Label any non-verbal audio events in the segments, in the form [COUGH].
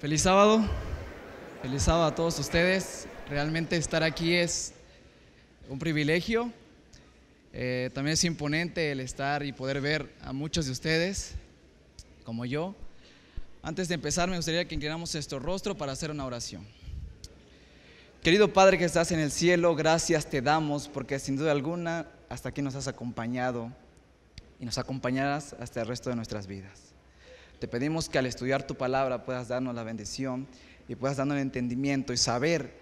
Feliz sábado, feliz sábado a todos ustedes. Realmente estar aquí es un privilegio. Eh, también es imponente el estar y poder ver a muchos de ustedes, como yo. Antes de empezar, me gustaría que inclináramos nuestro rostro para hacer una oración. Querido Padre que estás en el cielo, gracias te damos porque sin duda alguna hasta aquí nos has acompañado y nos acompañarás hasta el resto de nuestras vidas. Te pedimos que al estudiar tu palabra puedas darnos la bendición y puedas darnos el entendimiento y saber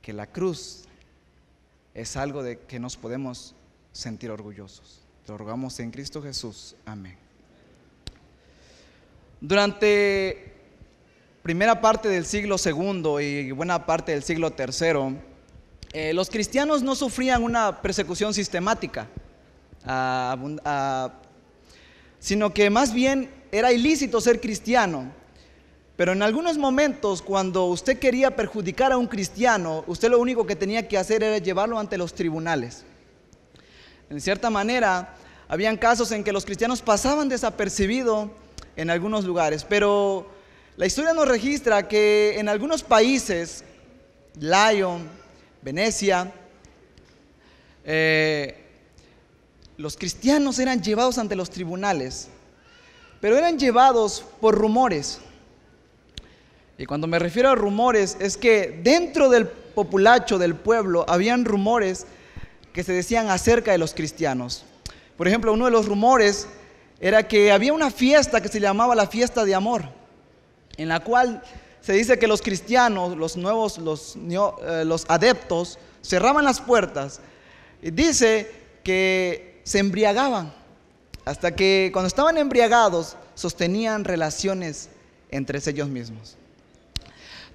que la cruz es algo de que nos podemos sentir orgullosos. Te rogamos en Cristo Jesús. Amén. Durante primera parte del siglo segundo y buena parte del siglo tercero, eh, los cristianos no sufrían una persecución sistemática, ah, ah, sino que más bien era ilícito ser cristiano, pero en algunos momentos cuando usted quería perjudicar a un cristiano, usted lo único que tenía que hacer era llevarlo ante los tribunales. En cierta manera, habían casos en que los cristianos pasaban desapercibidos en algunos lugares, pero la historia nos registra que en algunos países, Lyon, Venecia, eh, los cristianos eran llevados ante los tribunales pero eran llevados por rumores. Y cuando me refiero a rumores es que dentro del populacho del pueblo habían rumores que se decían acerca de los cristianos. Por ejemplo, uno de los rumores era que había una fiesta que se llamaba la fiesta de amor, en la cual se dice que los cristianos, los nuevos, los, eh, los adeptos, cerraban las puertas y dice que se embriagaban hasta que cuando estaban embriagados sostenían relaciones entre ellos mismos.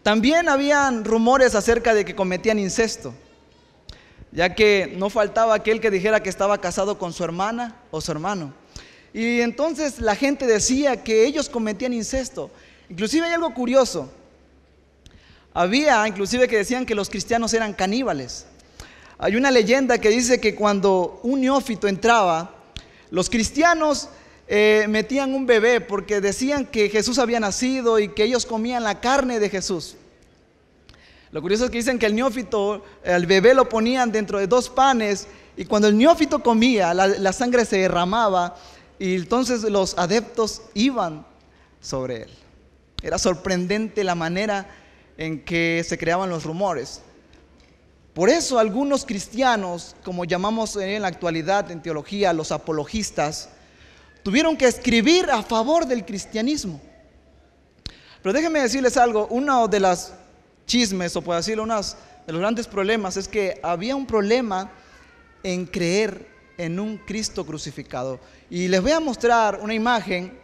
También habían rumores acerca de que cometían incesto, ya que no faltaba aquel que dijera que estaba casado con su hermana o su hermano. Y entonces la gente decía que ellos cometían incesto. Inclusive hay algo curioso. Había inclusive que decían que los cristianos eran caníbales. Hay una leyenda que dice que cuando un neófito entraba, los cristianos eh, metían un bebé porque decían que Jesús había nacido y que ellos comían la carne de Jesús. Lo curioso es que dicen que el neófito, el bebé lo ponían dentro de dos panes y cuando el neófito comía, la, la sangre se derramaba y entonces los adeptos iban sobre él. Era sorprendente la manera en que se creaban los rumores. Por eso algunos cristianos, como llamamos en la actualidad en teología los apologistas, tuvieron que escribir a favor del cristianismo. Pero déjenme decirles algo, uno de los chismes, o por decirlo, uno de los grandes problemas es que había un problema en creer en un Cristo crucificado. Y les voy a mostrar una imagen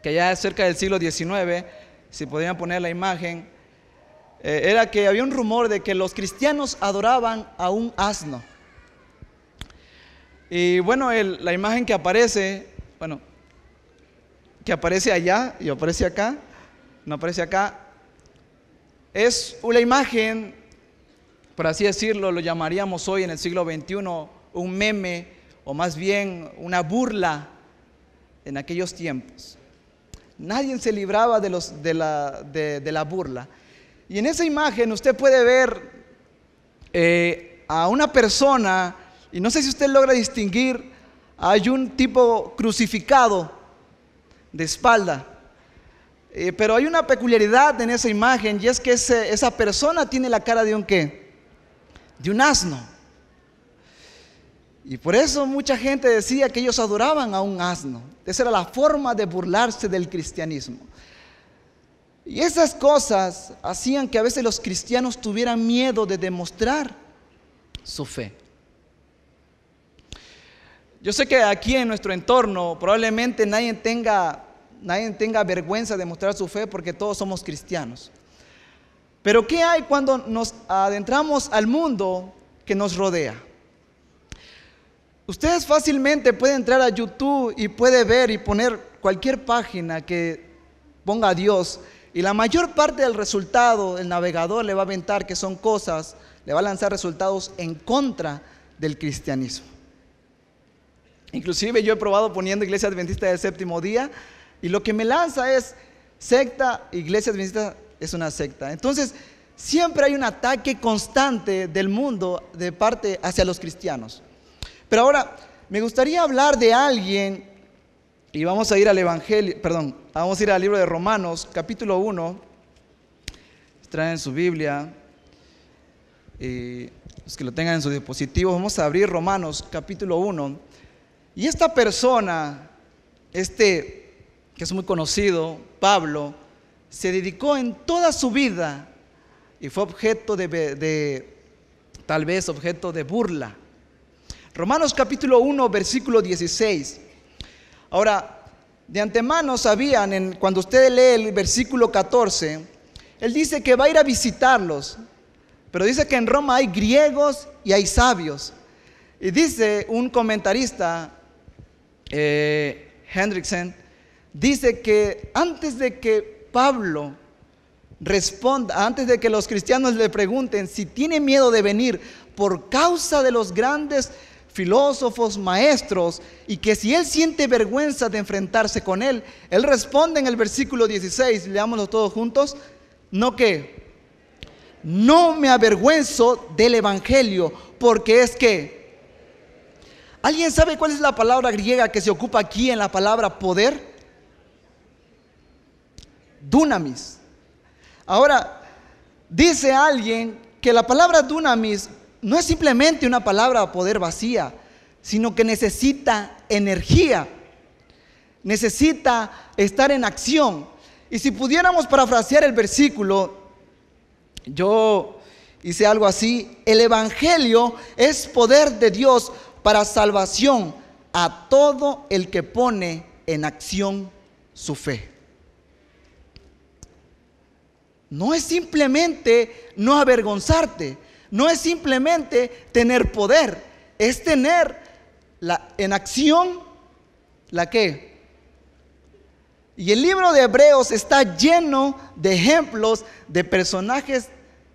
que ya es cerca del siglo XIX, si podrían poner la imagen, eh, era que había un rumor de que los cristianos adoraban a un asno. Y bueno, la imagen que aparece, bueno, que aparece allá y aparece acá, no aparece acá, es una imagen, por así decirlo, lo llamaríamos hoy en el siglo XXI un meme o más bien una burla en aquellos tiempos. Nadie se libraba de, los, de, la, de la burla. Y en esa imagen usted puede ver eh, a una persona, y no sé si usted logra distinguir, hay un tipo crucificado de espalda. Eh, pero hay una peculiaridad en esa imagen y es que esa persona tiene la cara de un qué? De un asno. Y por eso mucha gente decía que ellos adoraban a un asno. Esa era la forma de burlarse del cristianismo. Y esas cosas hacían que a veces los cristianos tuvieran miedo de demostrar su fe. Yo sé que aquí en nuestro entorno probablemente nadie tenga, nadie tenga vergüenza de mostrar su fe porque todos somos cristianos. Pero ¿qué hay cuando nos adentramos al mundo que nos rodea? Ustedes fácilmente pueden entrar a YouTube y puede ver y poner cualquier página que ponga a Dios y la mayor parte del resultado, el navegador le va a aventar que son cosas, le va a lanzar resultados en contra del cristianismo. Inclusive yo he probado poniendo iglesia adventista del séptimo día y lo que me lanza es secta, iglesia adventista es una secta. Entonces, siempre hay un ataque constante del mundo de parte hacia los cristianos. Pero ahora, me gustaría hablar de alguien, y vamos a ir al Evangelio, perdón, vamos a ir al libro de Romanos, capítulo 1. Traen su Biblia. Y los que lo tengan en su dispositivo, vamos a abrir Romanos, capítulo 1. Y esta persona, este que es muy conocido, Pablo, se dedicó en toda su vida y fue objeto de, de tal vez objeto de burla Romanos capítulo 1, versículo 16. Ahora, de antemano sabían, en, cuando usted lee el versículo 14, él dice que va a ir a visitarlos, pero dice que en Roma hay griegos y hay sabios. Y dice un comentarista, eh, Hendrickson, dice que antes de que Pablo responda, antes de que los cristianos le pregunten si tiene miedo de venir por causa de los grandes filósofos, maestros, y que si él siente vergüenza de enfrentarse con él, él responde en el versículo 16, leámoslo todos juntos, no que, no me avergüenzo del Evangelio, porque es que, ¿alguien sabe cuál es la palabra griega que se ocupa aquí en la palabra poder? Dunamis. Ahora, dice alguien que la palabra dunamis no es simplemente una palabra poder vacía, sino que necesita energía, necesita estar en acción. Y si pudiéramos parafrasear el versículo, yo hice algo así, el Evangelio es poder de Dios para salvación a todo el que pone en acción su fe. No es simplemente no avergonzarte, no es simplemente tener poder, es tener la, en acción la que. Y el libro de Hebreos está lleno de ejemplos de personajes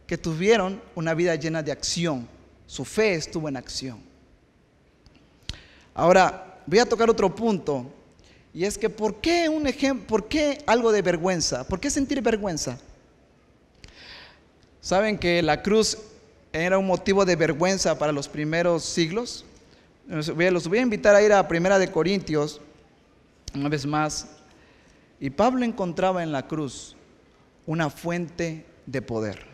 que tuvieron una vida llena de acción. Su fe estuvo en acción. Ahora, voy a tocar otro punto. Y es que, ¿por qué un? ¿Por qué algo de vergüenza? ¿Por qué sentir vergüenza? Saben que la cruz era un motivo de vergüenza para los primeros siglos. Los voy a invitar a ir a Primera de Corintios, una vez más. Y Pablo encontraba en la cruz una fuente de poder.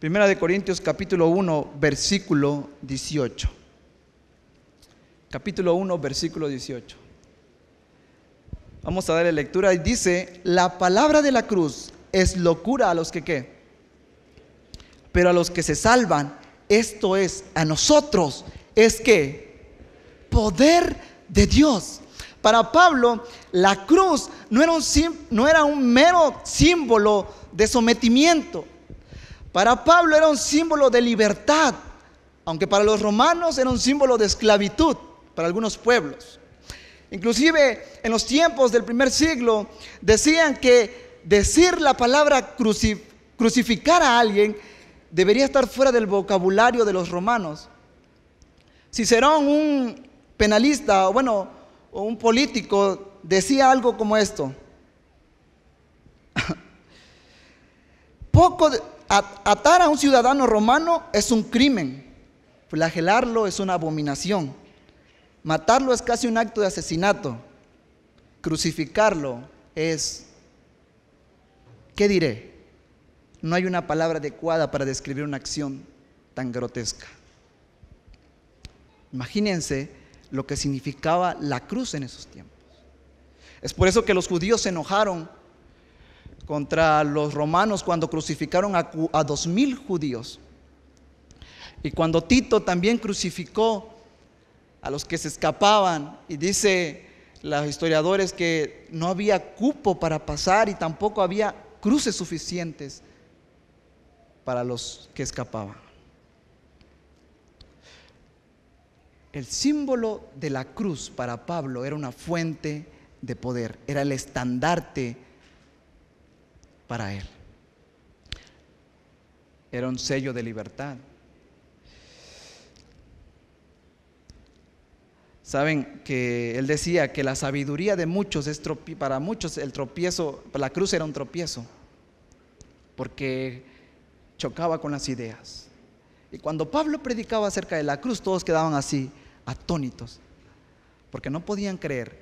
Primera de Corintios capítulo 1, versículo 18. Capítulo 1, versículo 18. Vamos a darle lectura y dice, la palabra de la cruz es locura a los que qué pero a los que se salvan, esto es, a nosotros, es que poder de Dios. Para Pablo, la cruz no era, un, no era un mero símbolo de sometimiento. Para Pablo era un símbolo de libertad, aunque para los romanos era un símbolo de esclavitud, para algunos pueblos. Inclusive en los tiempos del primer siglo decían que decir la palabra crucificar a alguien debería estar fuera del vocabulario de los romanos. Cicerón, un penalista, o bueno, o un político, decía algo como esto. [LAUGHS] Poco atar a un ciudadano romano es un crimen, flagelarlo es una abominación, matarlo es casi un acto de asesinato, crucificarlo es, ¿qué diré? No hay una palabra adecuada para describir una acción tan grotesca. Imagínense lo que significaba la cruz en esos tiempos. Es por eso que los judíos se enojaron contra los romanos cuando crucificaron a, dos mil judíos. Y cuando Tito también crucificó a los que se escapaban, y dice los historiadores que no había cupo para pasar y tampoco había cruces suficientes para los que escapaban. El símbolo de la cruz para Pablo era una fuente de poder, era el estandarte para él. Era un sello de libertad. Saben que él decía que la sabiduría de muchos es para muchos el tropiezo, la cruz era un tropiezo, porque chocaba con las ideas. Y cuando Pablo predicaba acerca de la cruz, todos quedaban así, atónitos, porque no podían creer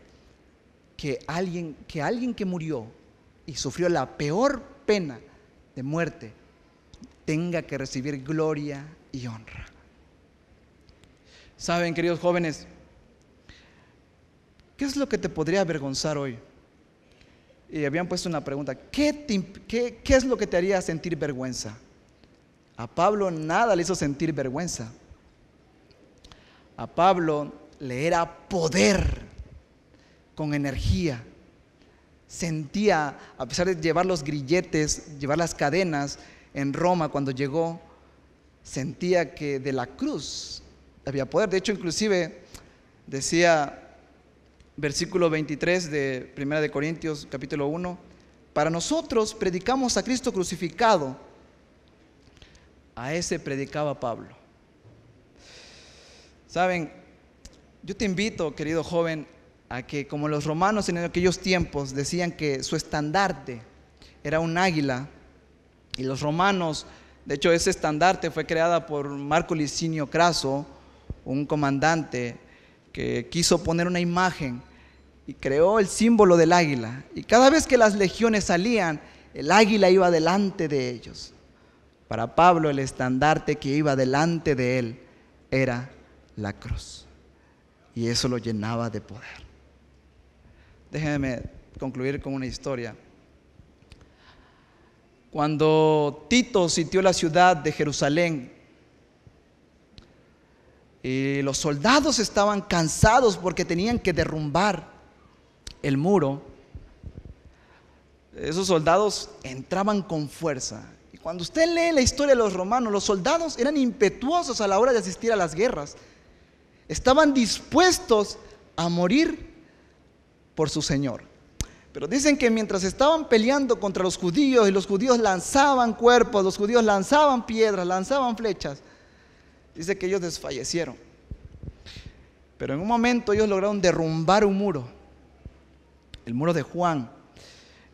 que alguien que, alguien que murió y sufrió la peor pena de muerte tenga que recibir gloria y honra. Saben, queridos jóvenes, ¿Qué es lo que te podría avergonzar hoy? Y habían puesto una pregunta, ¿qué, qué, es lo que te haría sentir vergüenza? A Pablo nada le hizo sentir vergüenza. A Pablo le era poder con energía. Sentía, a pesar de llevar los grilletes, llevar las cadenas en Roma cuando llegó, sentía que de la cruz había poder. De hecho, inclusive decía versículo 23 de 1 de Corintios capítulo 1, para nosotros predicamos a Cristo crucificado. A ese predicaba Pablo. Saben, yo te invito, querido joven, a que como los romanos en aquellos tiempos decían que su estandarte era un águila, y los romanos, de hecho ese estandarte fue creada por Marco Licinio Craso, un comandante que quiso poner una imagen y creó el símbolo del águila. Y cada vez que las legiones salían, el águila iba delante de ellos. Para Pablo el estandarte que iba delante de él era la cruz. Y eso lo llenaba de poder. Déjenme concluir con una historia. Cuando Tito sitió la ciudad de Jerusalén, y los soldados estaban cansados porque tenían que derrumbar el muro, esos soldados entraban con fuerza. Cuando usted lee la historia de los romanos, los soldados eran impetuosos a la hora de asistir a las guerras. Estaban dispuestos a morir por su Señor. Pero dicen que mientras estaban peleando contra los judíos y los judíos lanzaban cuerpos, los judíos lanzaban piedras, lanzaban flechas, dice que ellos desfallecieron. Pero en un momento ellos lograron derrumbar un muro, el muro de Juan.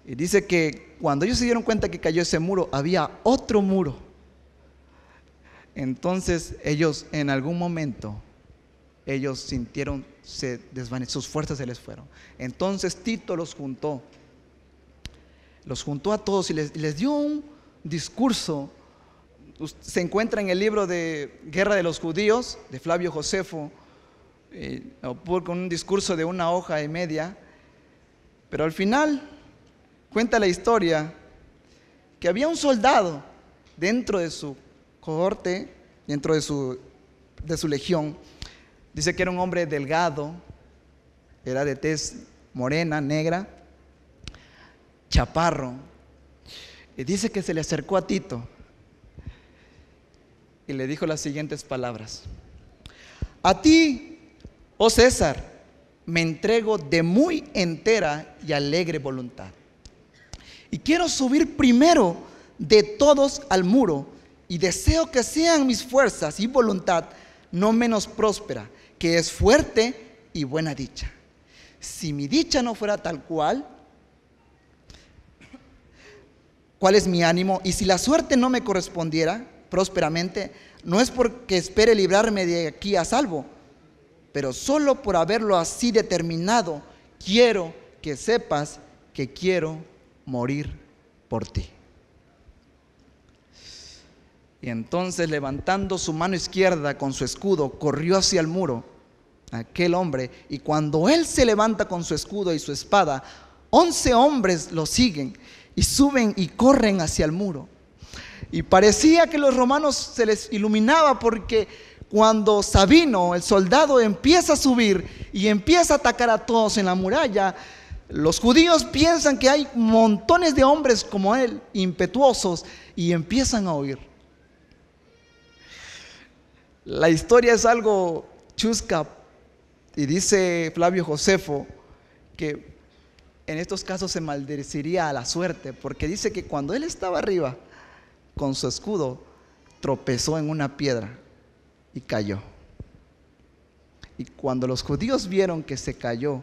Y dice que cuando ellos se dieron cuenta que cayó ese muro, había otro muro. Entonces ellos en algún momento, ellos sintieron, se desvanecieron, sus fuerzas se les fueron. Entonces Tito los juntó, los juntó a todos y les, les dio un discurso se encuentra en el libro de Guerra de los Judíos de Flavio Josefo, eh, con un discurso de una hoja y media, pero al final cuenta la historia que había un soldado dentro de su cohorte, dentro de su, de su legión, dice que era un hombre delgado, era de tez morena, negra, chaparro, y dice que se le acercó a Tito y le dijo las siguientes palabras. A ti, oh César, me entrego de muy entera y alegre voluntad. Y quiero subir primero de todos al muro y deseo que sean mis fuerzas y voluntad no menos próspera, que es fuerte y buena dicha. Si mi dicha no fuera tal cual, ¿cuál es mi ánimo? Y si la suerte no me correspondiera, prósperamente, no es porque espere librarme de aquí a salvo, pero solo por haberlo así determinado, quiero que sepas que quiero morir por ti. Y entonces levantando su mano izquierda con su escudo, corrió hacia el muro aquel hombre. Y cuando él se levanta con su escudo y su espada, once hombres lo siguen y suben y corren hacia el muro. Y parecía que los romanos se les iluminaba porque cuando Sabino, el soldado, empieza a subir y empieza a atacar a todos en la muralla, los judíos piensan que hay montones de hombres como él, impetuosos, y empiezan a oír. La historia es algo chusca y dice Flavio Josefo que en estos casos se maldeciría a la suerte, porque dice que cuando él estaba arriba, con su escudo, tropezó en una piedra y cayó. Y cuando los judíos vieron que se cayó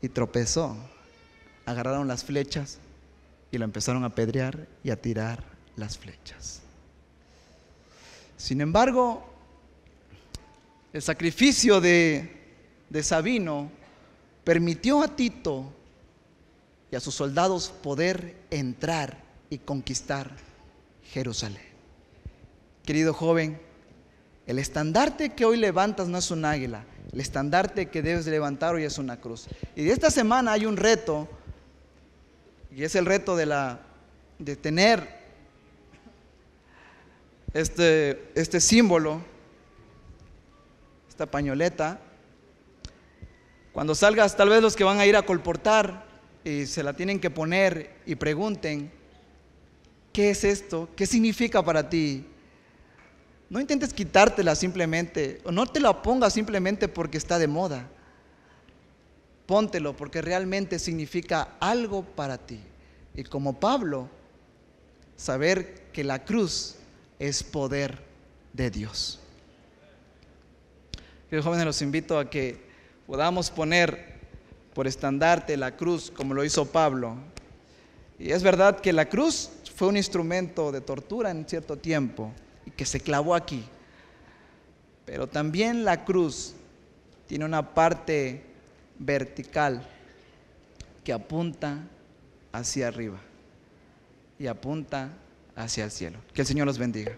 y tropezó, agarraron las flechas y lo empezaron a pedrear y a tirar las flechas. Sin embargo, el sacrificio de, de Sabino permitió a Tito y a sus soldados poder entrar y conquistar Jerusalén. Querido joven, el estandarte que hoy levantas no es un águila, el estandarte que debes levantar hoy es una cruz. Y esta semana hay un reto, y es el reto de, la, de tener este, este símbolo, esta pañoleta. Cuando salgas, tal vez los que van a ir a colportar y se la tienen que poner y pregunten, ¿qué es esto? ¿Qué significa para ti? No intentes quitártela simplemente, o no te la pongas simplemente porque está de moda. Póntelo porque realmente significa algo para ti. Y como Pablo, saber que la cruz es poder de Dios. Queridos jóvenes, los invito a que podamos poner por estandarte la cruz como lo hizo Pablo. Y es verdad que la cruz fue un instrumento de tortura en cierto tiempo que se clavó aquí. Pero también la cruz tiene una parte vertical que apunta hacia arriba y apunta hacia el cielo. Que el Señor los bendiga.